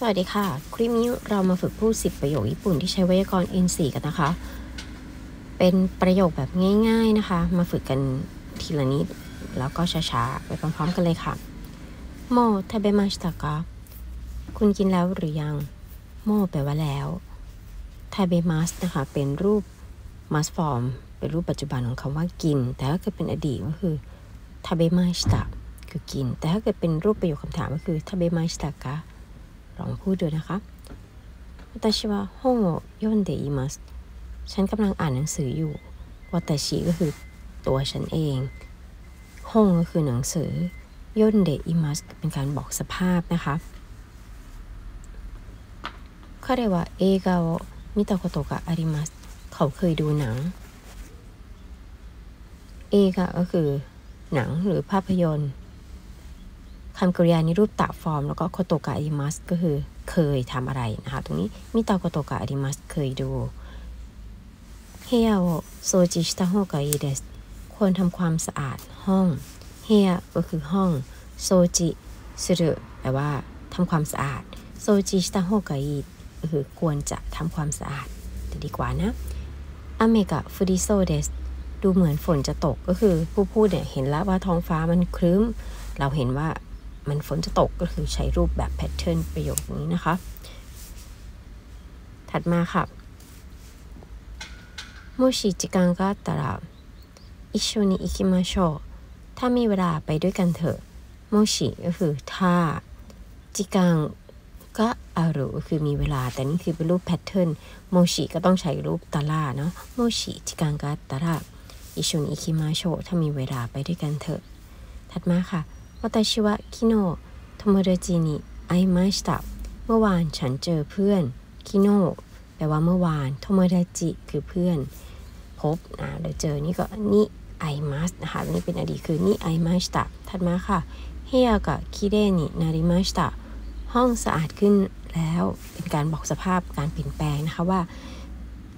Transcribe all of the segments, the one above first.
สวัสดีค่ะ คลิปนี้เรามาฝึกพูด 10 ประโยคญี่ปุ่นที่ใช้ไวยากรณ์ N4 กันนะคะ เป็นประโยคแบบง่ายๆนะคะ มาฝึกกันทีละนิด แล้วก็ช้าๆ ไปพร้อมๆกันเลยค่ะโมทาเบมาชิตะกะคุณกินแล้วหรือยัง โมแปลว่าแล้วทาเบมัสนะคะ เป็นรูปมัสฟอร์มเป็นรูปปัจจุบันของคำว่ากิน แต่ถ้าเกิดเป็นอดีตก็คือทาเบมาชิตะคือกิน แต่ถ้าเกิดเป็นรูปประโยคคำถามก็คือทาเบมาชิตะกะ ลองพูดดูนะคะ私は本を読んでいますฉันกำลังอ่านหนังสืออยู่วาตาชิก็คือตัวฉันเองห้องก็คือหนังสือย่นเดอิมัสเป็นการบอกสภาพนะคะ彼は映画を見たことがありますเขาเคยดูหนัง เอกะก็คือหนังหรือภาพยนตร์ คำกริยาในรูปตะฟอร์ม แล้วก็ことがあります ก็คือเคยทำอะไรนะคะ ตรงนี้見たことがあります เคยดู部屋を掃除した方がいいです ควรทำความสะอาดห้องเฮียก็คือห้อง掃除する แปลว่าทำความสะอาด掃除した方がいい ก็คือควรจะทำความสะอาดจะดีกว่านะอเมกะฟูดิโซเดสดูเหมือนฝนจะตกก็คือผู้พูดเนี่ยเห็นแล้วว่าท้องฟ้ามันครึ้ม เราเห็นว่า มันฝนจะตกก็คือใช้รูปแบบแพทเทิร์นประโยคนี้นะคะ ถัดมาค่ะもし時間があったら一緒に行きましょうถ้ามีเวลาไปด้วยกันเถอะโมชิก็คือถ้าจิกังก็อารุก็คือมีเวลา แต่นี่คือเป็นรูปแพทเทิร์นโมชิก็ต้องใช้รูปตาราเนาะโมชิจิกังกาตาราอิชุนอิคิมาโชถ้ามีเวลาไปด้วยกันเถอะ ถัดมาค่ะ 私は昨日友達に会いましたเมื่อวานฉันเจอเพื่อนคิโนแปลว่าเมื่อวานโทโมดาจิคือเพื่อน พบนะหรือเจอนี่ก็นิไอมัสนะคะนี่เป็นอดีตคือนิไอมาสตะถัดมาค่ะเฮียกะคิเรนินาริมาสตะห้องสะอาดขึ้นแล้วเป็นการบอกสภาพการเปลี่ยนแปลงนะคะว่า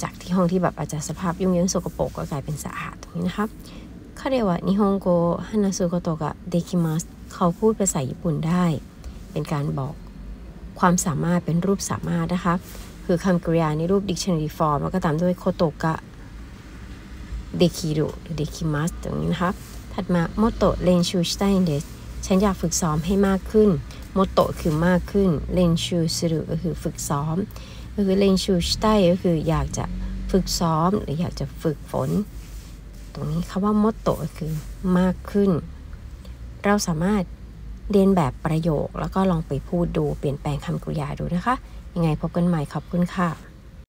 จากที่ห้องที่แบบอาจจะสภาพยุ่งเหยิงสกปรกก็กลายเป็นสะอาดตรงนี้นะคะ 彼は日本語を話すことができますเขาพูดภาษาญี่ปุ่นได้ เป็นการบอกความสามารถเป็นรูปสามารถนะคะ คือคำกริยาในรูป dictionary form แล้วก็ตามด้วยโคโตกะเดคิรุหรือเดคิมัสตรงนี้นะคะ ถัดมาโมโตเรนชูสไตน์เดสฉันอยากฝึกซ้อมให้มากขึ้นโมโตคือมากขึ้นเรนชูสรุก็คือฝึกซ้อม ก็คือเรนชูสไตก็คืออยากจะฝึกซ้อมหรืออยากจะฝึกฝน ต ตรงนี้คำว่า もっと ก็คือมากขึ้น เราสามารถเรียนแบบประโยค แล้วก็ลองไปพูดดูเปลี่ยนแปลงคำกริยาดูนะคะ ยังไงพบกันใหม่ขอบคุณค่ะ